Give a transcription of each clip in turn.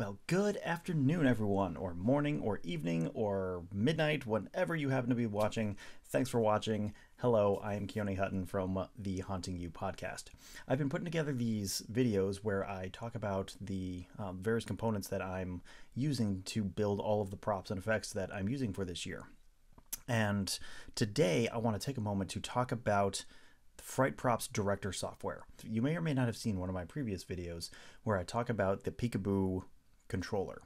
Well, good afternoon, everyone, or morning, or evening, or midnight, whenever you happen to be watching. Thanks for watching. Hello, I am Keoni Hutton from the Haunting U podcast. I've been putting together these videos where I talk about the um, various components that I'm using to build all of the props and effects that I'm using for this year. And today I want to take a moment to talk about Fright Props Director software. You may or may not have seen one of my previous videos where I talk about the Picoboo controller.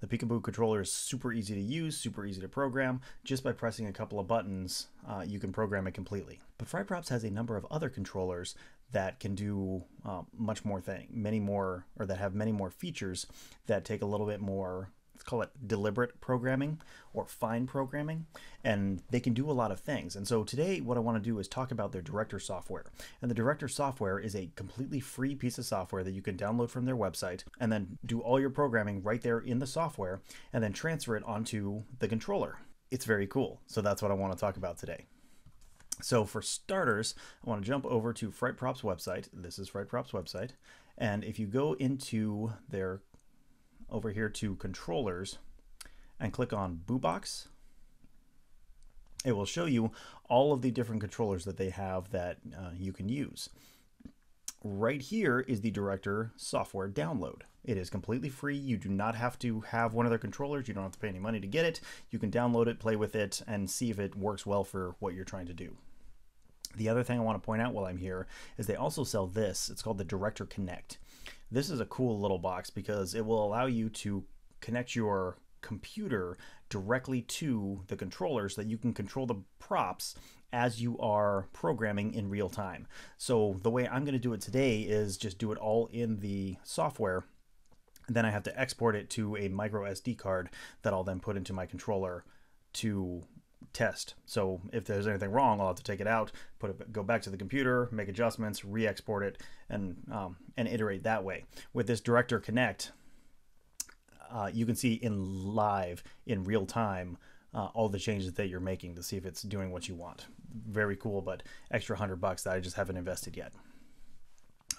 The Picoboo controller is super easy to use, super easy to program. Just by pressing a couple of buttons, uh, you can program it completely. But Fright Props has a number of other controllers that can do uh, much more thing, many more, or that have many more features that take a little bit more let's call it deliberate programming or fine programming and they can do a lot of things. And so today what i want to do is talk about their director software. And the director software is a completely free piece of software that you can download from their website and then do all your programming right there in the software and then transfer it onto the controller. It's very cool. So that's what i want to talk about today. So for starters, I want to jump over to Fright Props website. This is Fright Props website. And if you go into their over here to controllers and click on BooBox, it will show you all of the different controllers that they have that uh, you can use. Right here is the Director software download. It is completely free. You do not have to have one of their controllers. You don't have to pay any money to get it. You can download it, play with it, and see if it works well for what you're trying to do. The other thing I want to point out while I'm here is they also sell this. It's called the Director Connect. This is a cool little box because it will allow you to connect your computer directly to the controller so that you can control the props as you are programming in real time. So the way I'm going to do it today is just do it all in the software. Then I have to export it to a micro SD card that I'll then put into my controller to test. So if there's anything wrong, I'll have to take it out, put it, go back to the computer, make adjustments, re-export it, and um, and iterate that way. With this Director Connect, uh, you can see in live, in real time, uh, all the changes that you're making to see if it's doing what you want. Very cool, but extra hundred bucks that I just haven't invested yet.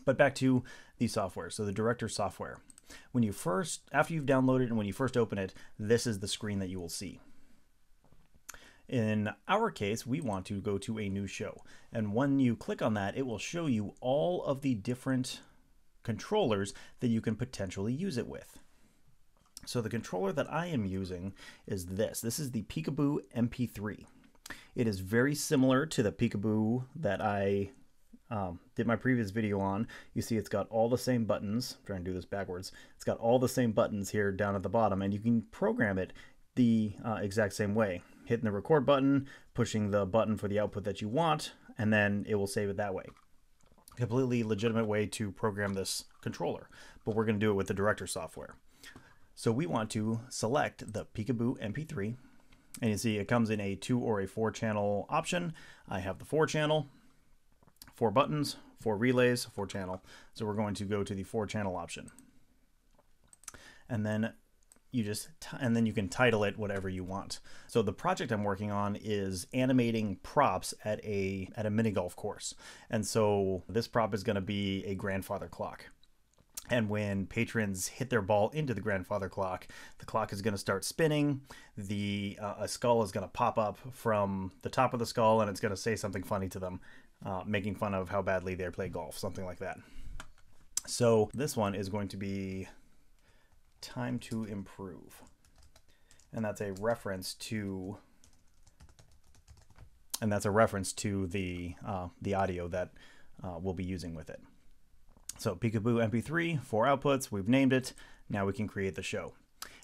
But back to the software. So the Director software. When you first, after you've downloaded and when you first open it, this is the screen that you will see. In our case, we want to go to a new show. And when you click on that, it will show you all of the different controllers that you can potentially use it with. So the controller that I am using is this. This is the Picoboo MP3. It is very similar to the Picoboo that I um, did my previous video on. You see it's got all the same buttons. I'm trying to do this backwards. It's got all the same buttons here down at the bottom and you can program it the uh, exact same way hitting the record button, pushing the button for the output that you want, and then it will save it that way. Completely legitimate way to program this controller, but we're going to do it with the director software. So we want to select the Picoboo MP3, and you see it comes in a two or a four channel option. I have the four channel, four buttons, four relays, four channel. So we're going to go to the four channel option. And then you just and then you can title it whatever you want. So the project I'm working on is animating props at a at a mini golf course. And so this prop is going to be a grandfather clock. And when patrons hit their ball into the grandfather clock, the clock is going to start spinning. The uh, a skull is going to pop up from the top of the skull, and it's going to say something funny to them, uh, making fun of how badly they play golf, something like that. So this one is going to be time to improve. And that's a reference to and that's a reference to the uh, the audio that uh, we'll be using with it. So Picoboo MP3, four outputs, we've named it. Now we can create the show.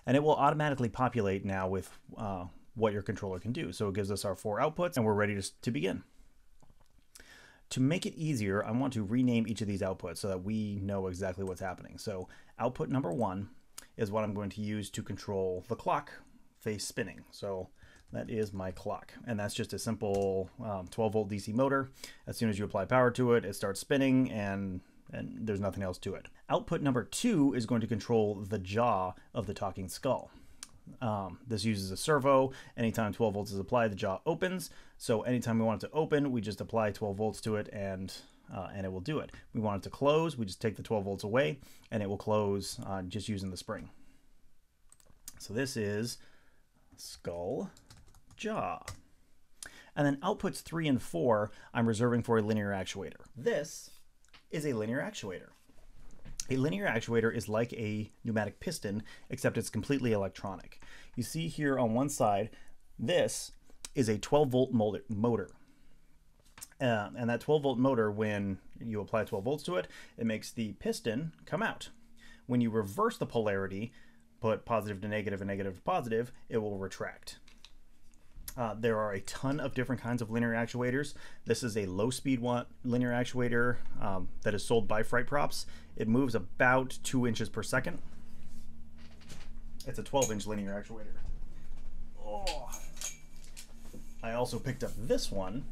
And it will automatically populate now with uh, what your controller can do. So it gives us our four outputs and we're ready to, to begin. To make it easier, I want to rename each of these outputs so that we know exactly what's happening. So output number one is what I'm going to use to control the clock face spinning. So that is my clock. And that's just a simple um, 12 volt DC motor. As soon as you apply power to it, it starts spinning and, and there's nothing else to it. Output number two is going to control the jaw of the talking skull. Um, this uses a servo. Anytime 12 volts is applied, the jaw opens. So anytime we want it to open, we just apply 12 volts to it and uh, and it will do it. We want it to close, we just take the 12 volts away and it will close uh, just using the spring. So this is skull, jaw. And then outputs three and four, I'm reserving for a linear actuator. This is a linear actuator. A linear actuator is like a pneumatic piston, except it's completely electronic. You see here on one side, this is a 12 volt motor. Uh, and that 12 volt motor, when you apply 12 volts to it, it makes the piston come out. When you reverse the polarity, put positive to negative and negative to positive, it will retract. Uh, there are a ton of different kinds of linear actuators. This is a low speed one linear actuator um, that is sold by Fright Props. It moves about two inches per second. It's a 12 inch linear actuator. Oh. I also picked up this one.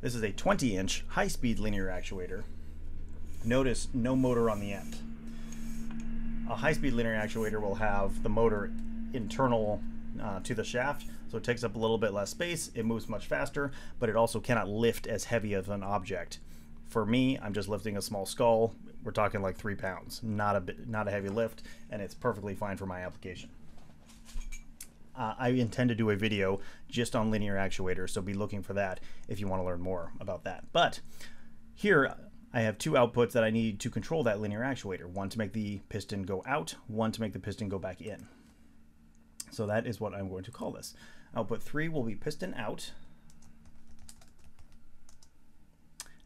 This is a 20 inch high speed linear actuator. Notice no motor on the end. A high speed linear actuator will have the motor internal uh, to the shaft, so it takes up a little bit less space. It moves much faster, but it also cannot lift as heavy of an object. For me, I'm just lifting a small skull. We're talking like three pounds, not a bit, not a heavy lift, and it's perfectly fine for my application. Uh, I intend to do a video just on linear actuators, so be looking for that if you want to learn more about that. But here I have two outputs that I need to control that linear actuator. One to make the piston go out, one to make the piston go back in. So that is what I'm going to call this. Output 3 will be piston out.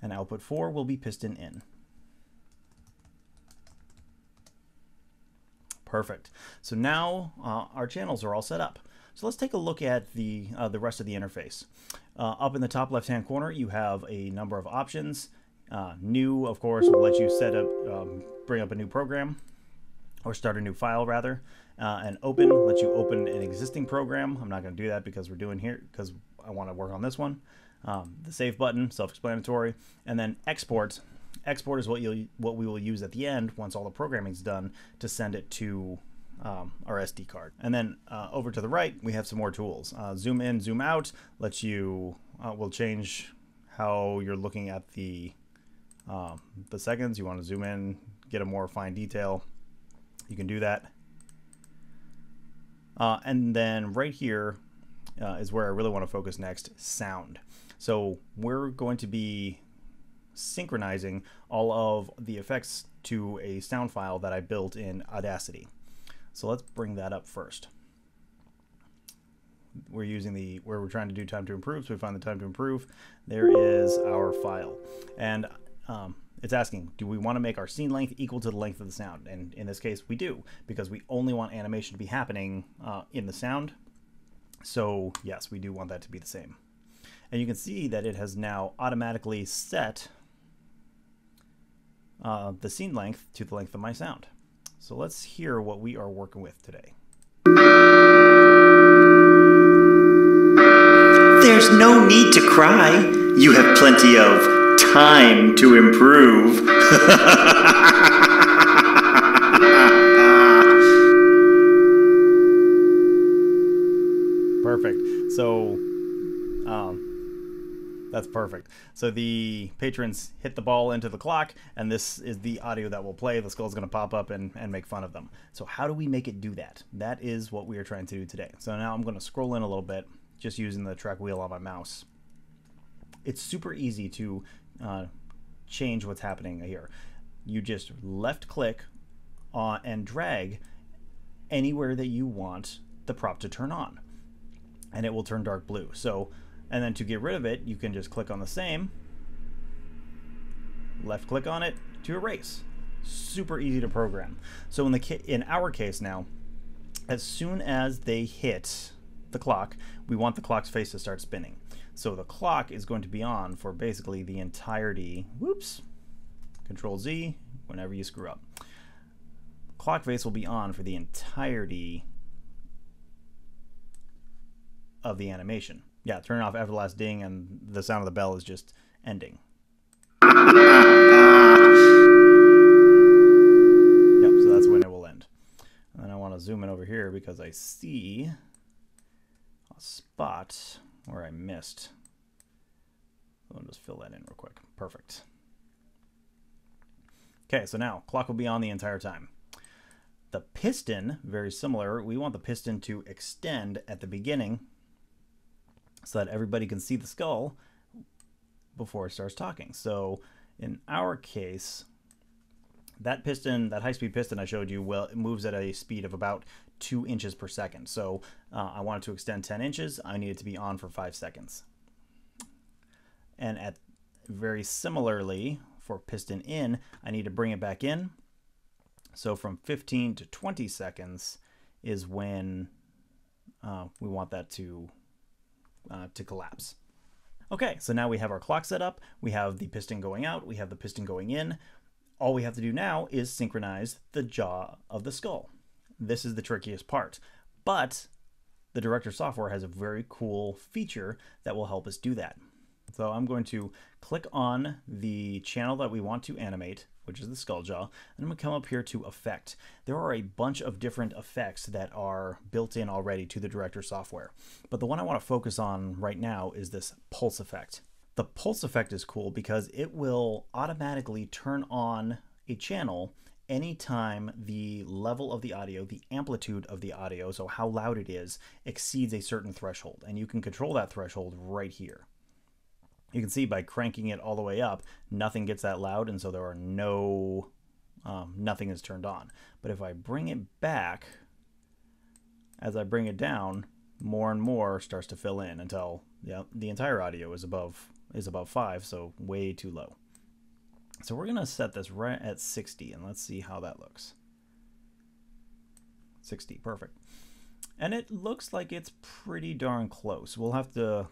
And output 4 will be piston in. Perfect. So now uh, our channels are all set up. So let's take a look at the, uh, the rest of the interface. Uh, up in the top left-hand corner, you have a number of options. Uh, new, of course, will let you set up, um, bring up a new program or start a new file rather. Uh, and open lets you open an existing program. I'm not going to do that because we're doing here because I want to work on this one. Um, the save button, self-explanatory, and then export. Export is what you what we will use at the end once all the programming's done to send it to um, our SD card. And then uh, over to the right, we have some more tools. Uh, zoom in, zoom out lets you uh, will change how you're looking at the um, the seconds. You want to zoom in, get a more fine detail. You can do that. Uh, and then right here uh, is where I really want to focus next, sound. So we're going to be synchronizing all of the effects to a sound file that I built in Audacity. So let's bring that up first. We're using the, where we're trying to do time to improve, so we find the time to improve. There is our file. And um, it's asking, do we want to make our scene length equal to the length of the sound? And in this case, we do, because we only want animation to be happening uh, in the sound. So yes, we do want that to be the same. And you can see that it has now automatically set uh, the scene length to the length of my sound. So let's hear what we are working with today. There's no need to cry. You have plenty of time to improve. perfect. So, that's perfect. So the patrons hit the ball into the clock, and this is the audio that will play. The skull's going to pop up and, and make fun of them. So how do we make it do that? That is what we are trying to do today. So now I'm going to scroll in a little bit, just using the track wheel on my mouse. It's super easy to uh, change what's happening here. You just left click uh, and drag anywhere that you want the prop to turn on and it will turn dark blue. So, and then to get rid of it, you can just click on the same, left click on it to erase. Super easy to program. So in the in our case now, as soon as they hit the clock, we want the clock's face to start spinning. So the clock is going to be on for basically the entirety, whoops, control Z, whenever you screw up. Clock face will be on for the entirety of the animation. Yeah, turn off Everlast Ding and the sound of the bell is just ending. Yep, so that's when it will end. And then I want to zoom in over here because I see a spot where I missed. Let me just fill that in real quick. Perfect. Okay, so now clock will be on the entire time. The piston, very similar. We want the piston to extend at the beginning so that everybody can see the skull before it starts talking. So in our case, that piston, that high-speed piston I showed you, well, it moves at a speed of about two inches per second. So uh, I wanted to extend 10 inches. I need it to be on for five seconds. And at very similarly for piston in, I need to bring it back in. So from 15 to 20 seconds is when uh, we want that to uh, to collapse. Okay, so now we have our clock set up, we have the piston going out, we have the piston going in. All we have to do now is synchronize the jaw of the skull. This is the trickiest part, but the Director software has a very cool feature that will help us do that. So I'm going to click on the channel that we want to animate, which is the skull jaw, and I'm to come up here to effect. There are a bunch of different effects that are built in already to the Director software, but the one I want to focus on right now is this pulse effect. The pulse effect is cool because it will automatically turn on a channel anytime the level of the audio, the amplitude of the audio, so how loud it is, exceeds a certain threshold. And you can control that threshold right here you can see by cranking it all the way up, nothing gets that loud, and so there are no, um, nothing is turned on. But if I bring it back, as I bring it down, more and more starts to fill in until yeah, the entire audio is above is above five, so way too low. So we're gonna set this right at 60, and let's see how that looks. 60, perfect. And it looks like it's pretty darn close. We'll have to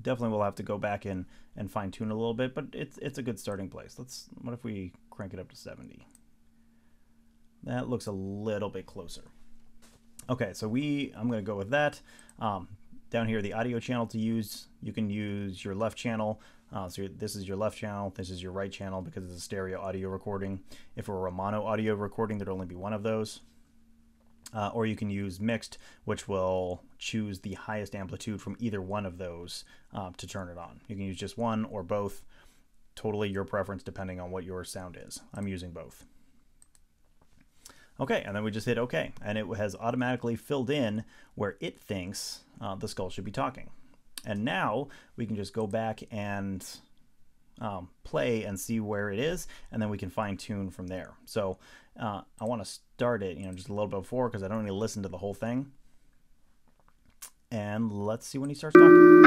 definitely we'll have to go back in and fine tune a little bit, but it's it's a good starting place. Let's what if we crank it up to 70? That looks a little bit closer. Okay, so we I'm to go with that. Um, down here, the audio channel to use, you can use your left channel. Uh, so this is your left channel, this is your right channel because it's a stereo audio recording. If it were a mono audio recording, there'd only be one of those. Uh, or you can use mixed, which will choose the highest amplitude from either one of those uh, to turn it on. You can use just one or both, totally your preference depending on what your sound is. I'm using both. Okay, and then we just hit OK, and it has automatically filled in where it thinks uh, the skull should be talking. And now we can just go back and um, play and see where it is, and then we can fine tune from there. So uh, I want to start it, you know, just a little bit before because I don't need to listen to the whole thing. And let's see when he starts talking.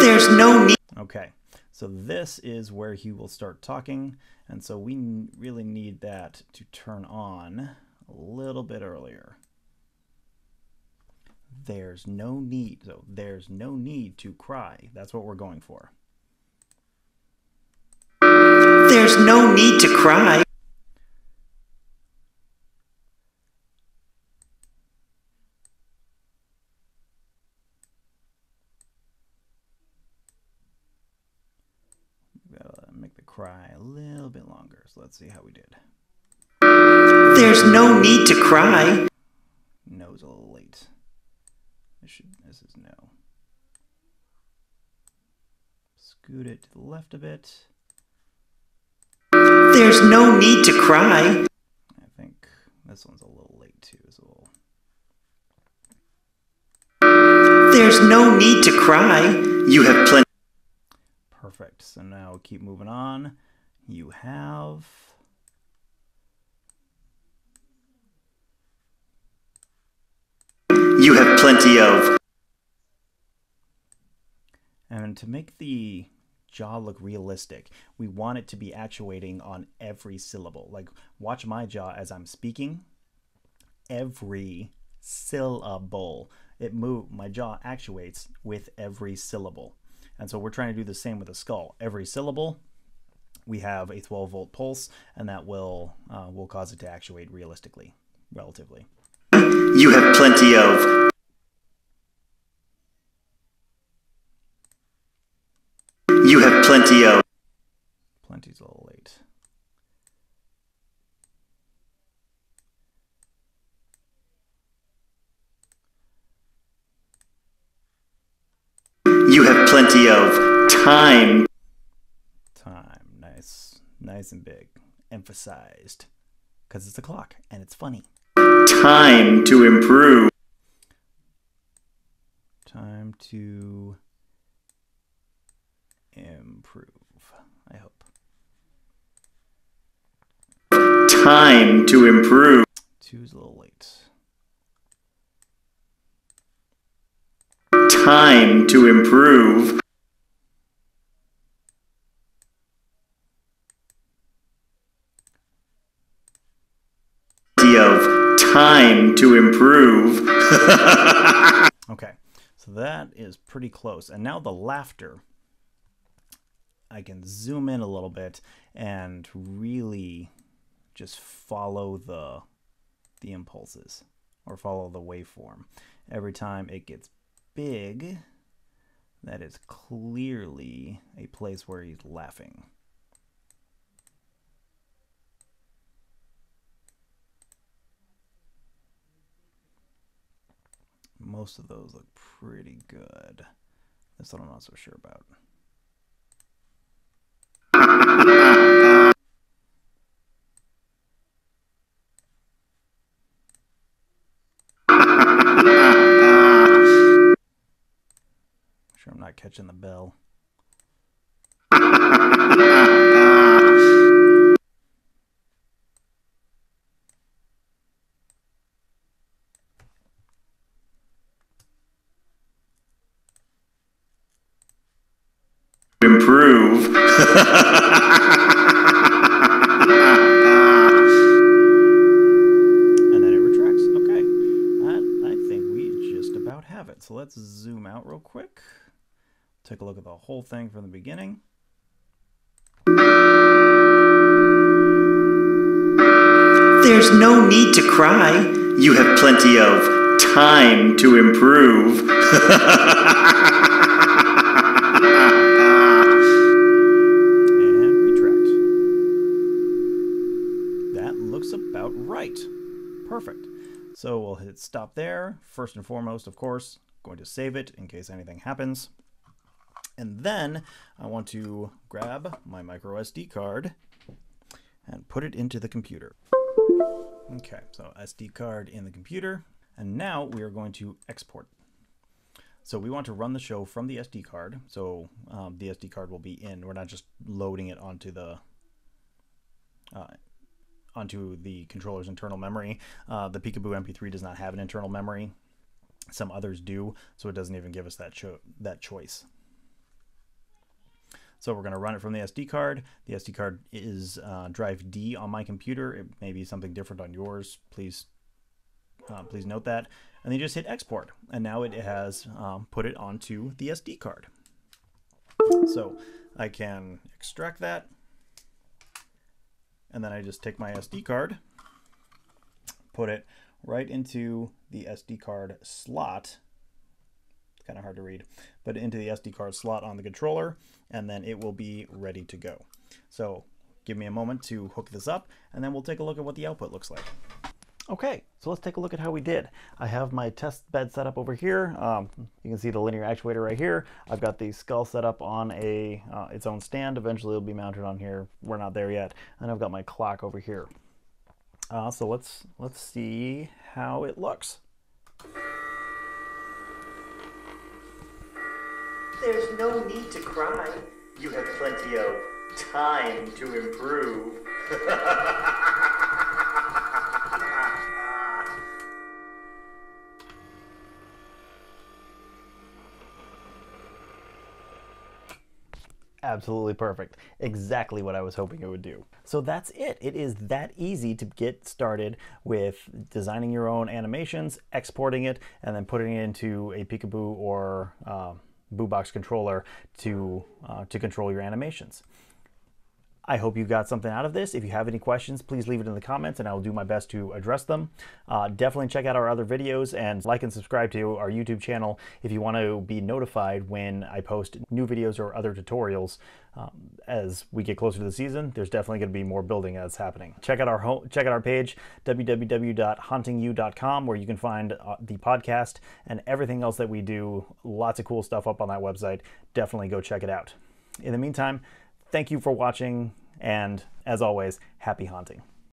There's no need. Okay, so this is where he will start talking, and so we really need that to turn on a little bit earlier. There's no need, so there's no need to cry. That's what we're going for. There's no need to cry. Make the cry a little bit longer. So let's see how we did. There's no need to cry. No's a little late. This should this is no. Scoot it to the left a bit. Need to cry. I think this one's a little late too. as well. There's no need to cry. You have plenty. perfect. So now keep moving on. You have You have plenty of. and to make the jaw look realistic, we want it to be actuating on every syllable. Like watch my jaw as I'm speaking. Every syllable. It move my jaw actuates with every syllable. And so we're trying to do the same with the skull. Every syllable, we have a 12 volt pulse, and that will uh, will cause it to actuate realistically, relatively. You have plenty of. Plenty of. Plenty's a little late. You have plenty of time. Time, nice, nice and big, emphasized. because it's a clock and it's funny. Time to improve. Time to improve. I hope. Time to improve. Two's a little late. Time to improve. Of time to improve. Okay, so that is pretty close. And now the laughter. I can zoom in a little bit and really just follow the the impulses or follow the waveform. Every time it gets big, that is clearly a place where he's laughing. Most of those look pretty good. This one I'm not so sure about. Sure, I'm not catching the bell. Improve. And then it retracts. Okay. That, I think we just about have it. So let's zoom out real quick. Take a look at the whole thing from the beginning. There's no need to cry. You have plenty of time to improve. Perfect. So we'll hit stop there. First and foremost, of course, going to save it in case anything happens. And then I want to grab my micro SD card and put it into the computer. Okay, so SD card in the computer. And now we are going to export. So we want to run the show from the SD card. So um, the SD card will be in. We're not just loading it onto the uh, onto the controller's internal memory. Uh, the Picoboo MP3 does not have an internal memory. Some others do, so it doesn't even give us that cho- that choice. So we're going to run it from the SD card. The SD card is uh, drive D on my computer. It may be something different on yours. Please, uh, please note that. And then you just hit export, and now it has um, put it onto the SD card. So I can extract that, and then I just take my SD card, put it right into the SD card slot. It's kind of hard to read, but into the SD card slot on the controller, and then it will be ready to go. So give me a moment to hook this up, and then we'll take a look at what the output looks like. Okay, so let's take a look at how we did. I have my test bed set up over here. Um, you can see the linear actuator right here. I've got the skull set up on a uh, its own stand. Eventually it'll be mounted on here. We're not there yet. And I've got my clock over here. Uh, so let's let's see how it looks. There's no need to cry. You have plenty of time to improve. Absolutely perfect. Exactly what I was hoping it would do. So that's it. It is that easy to get started with designing your own animations, exporting it, and then putting it into a Picoboo or uh, BooBox controller to, uh, to control your animations. I hope you got something out of this. If you have any questions, please leave it in the comments and I will do my best to address them. Uh, definitely check out our other videos and like and subscribe to our YouTube channel if you want to be notified when I post new videos or other tutorials. Um, as we get closer to the season, there's definitely going to be more building that's happening. Check out our home, check out our page www.hauntingu.com where you can find uh, the podcast and everything else that we do. Lots of cool stuff up on that website. Definitely go check it out. In the meantime, thank you for watching, and as always, happy haunting.